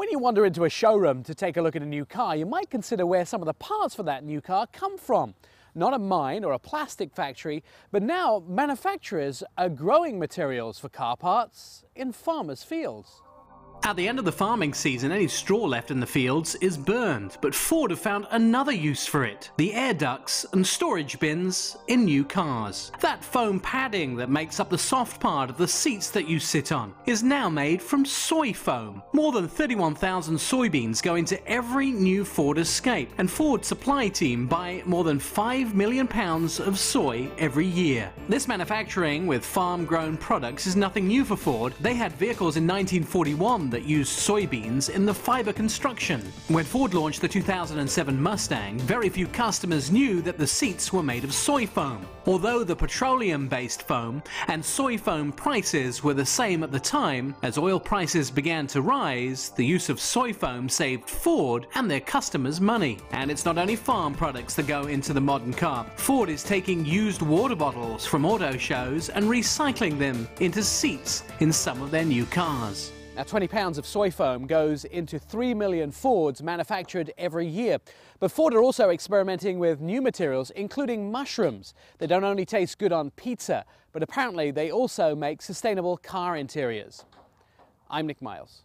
When you wander into a showroom to take a look at a new car, you might consider where some of the parts for that new car come from. Not a mine or a plastic factory, but now manufacturers are growing materials for car parts in farmers' fields. At the end of the farming season, any straw left in the fields is burned, but Ford have found another use for it. The air ducts and storage bins in new cars. That foam padding that makes up the soft part of the seats that you sit on is now made from soy foam. More than 31,000 soybeans go into every new Ford Escape, and Ford supply team buy more than 5 million pounds of soy every year. This manufacturing with farm-grown products is nothing new for Ford. They had vehicles in 1941 that used soybeans in the fiber construction. When Ford launched the 2007 Mustang, very few customers knew that the seats were made of soy foam. Although the petroleum-based foam and soy foam prices were the same at the time, as oil prices began to rise, the use of soy foam saved Ford and their customers money. And it's not only farm products that go into the modern car. Ford is taking used water bottles from auto shows and recycling them into seats in some of their new cars. Now, 20 pounds of soy foam goes into 3 million Fords manufactured every year. But Ford are also experimenting with new materials, including mushrooms. They don't only taste good on pizza, but apparently they also make sustainable car interiors. I'm Nik Miles.